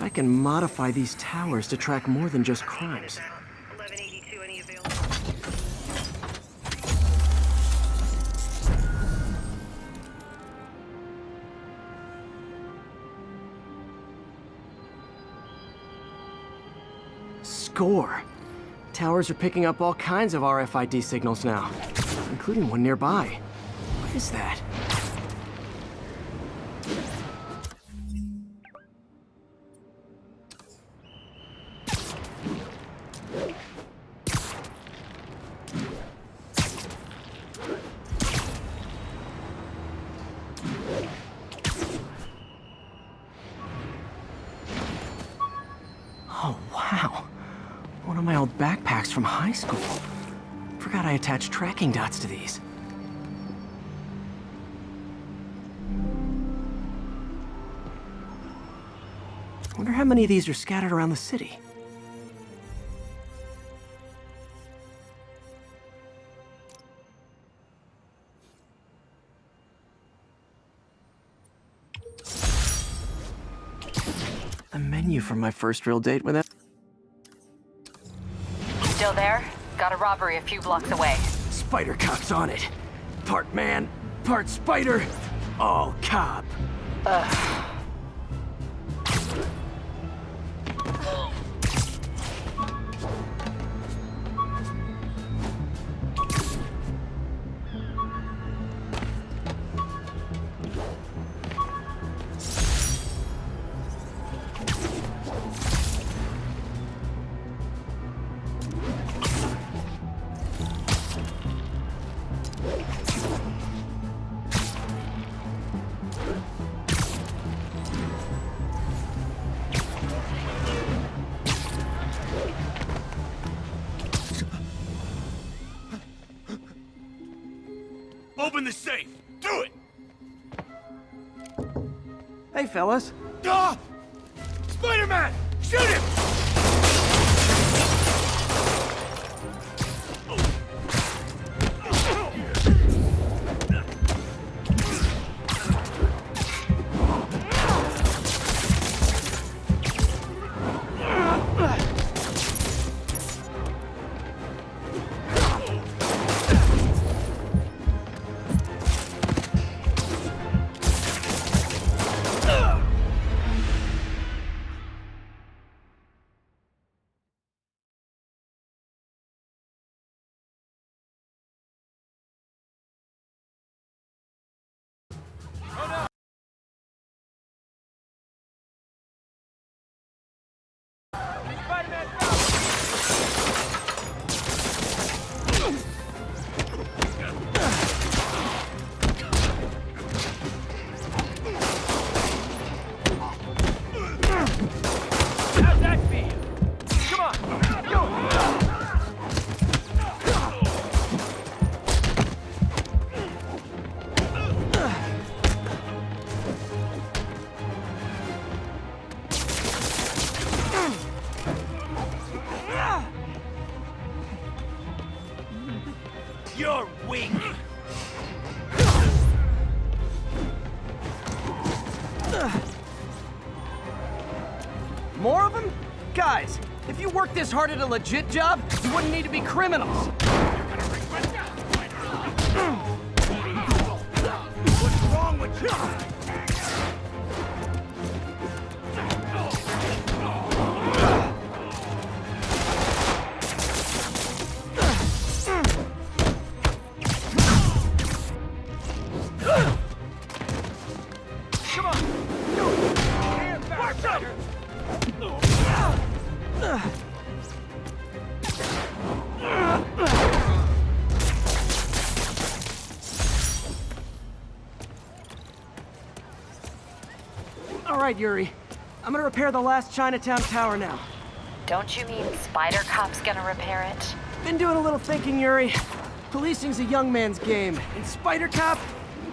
Bet I can modify these towers to track more than just crimes. 1182, any available? Score! Towers are picking up all kinds of RFID signals now, including one nearby. What is that? From high school. Forgot I attached tracking dots to these. Wonder how many of these are scattered around the city. The menu from my first real date with that. Still there? Got a robbery a few blocks away. Spider Cop's on it. Part man, part spider, all cop. Open the safe! Do it! Hey, fellas. Ah! Spider-Man! Shoot him! More of them? Guys, if you worked this hard at a legit job, you wouldn't need to be criminals. What's wrong with you? All right, Yuri. I'm gonna repair the last Chinatown tower now. Don't you mean Spider Cop's gonna repair it? Been doing a little thinking, Yuri. Policing's a young man's game, and Spider Cop,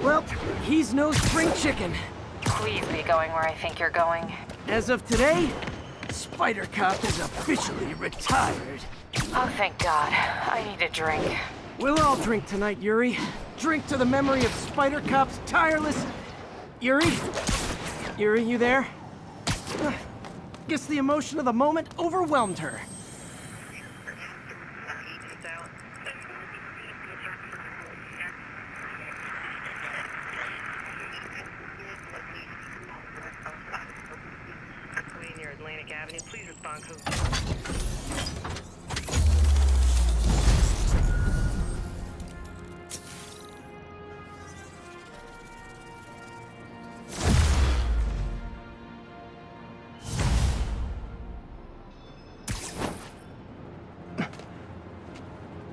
well, he's no spring chicken. Please be going where I think you're going. As of today, Spider Cop is officially retired. Oh, thank God. I need a drink. We'll all drink tonight, Yuri. Drink to the memory of Spider Cop's tireless. Yuri? Yuri, you there? Guess the emotion of the moment overwhelmed her. Avenue. Please respond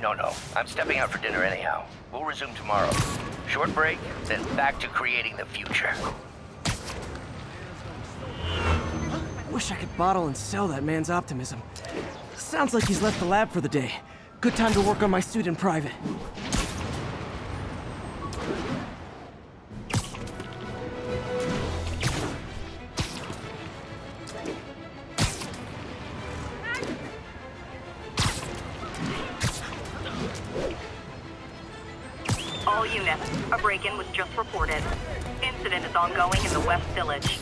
No, no. I'm stepping out for dinner anyhow. We'll resume tomorrow. Short break, then back to creating the future. Wish I could bottle and sell that man's optimism. Sounds like he's left the lab for the day. Good time to work on my suit in private. All units, a break-in was just reported. Incident is ongoing in the West Village.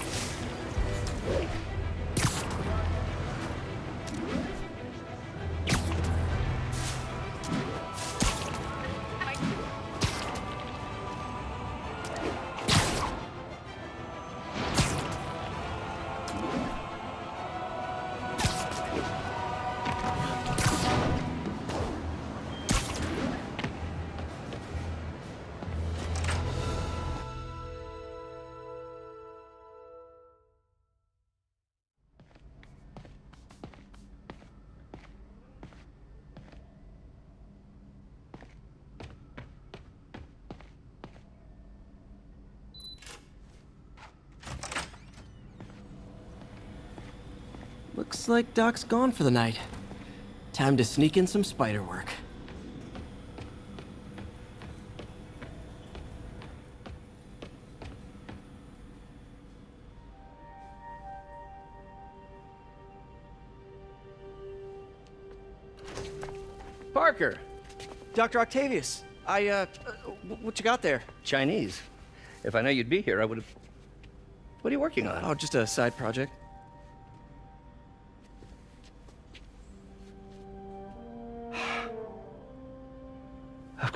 Looks like Doc's gone for the night. Time to sneak in some spider work. Parker! Dr. Octavius, I, uh, uh, wh- what you got there? Chinese. If I know you'd be here, I would have. What are you working on? Oh, just a side project.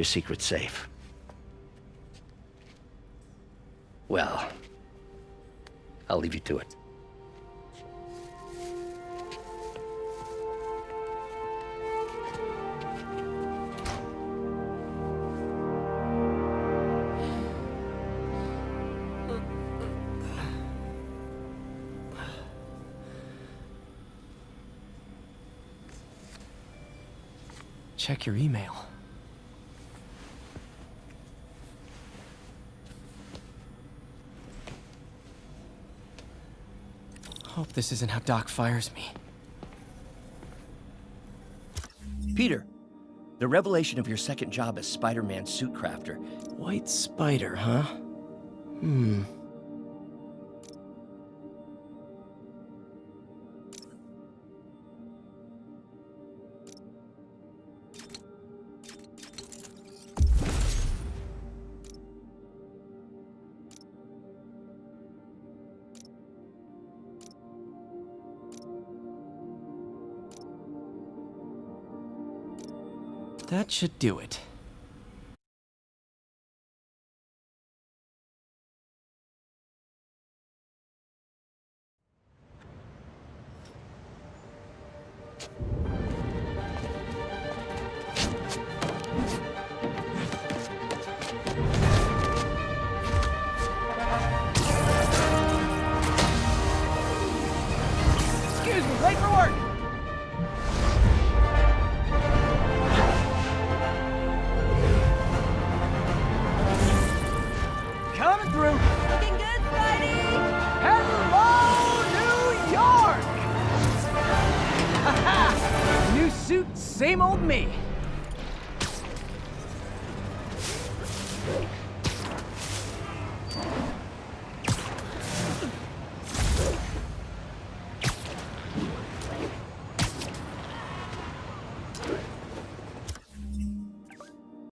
Your secret's safe. Well, I'll leave you to it. Check your email. Hope this isn't how Doc fires me. Peter, the revelation of your second job as Spider-Man suit crafter. White spider, huh? Hmm. That should do it. Suit, same old me.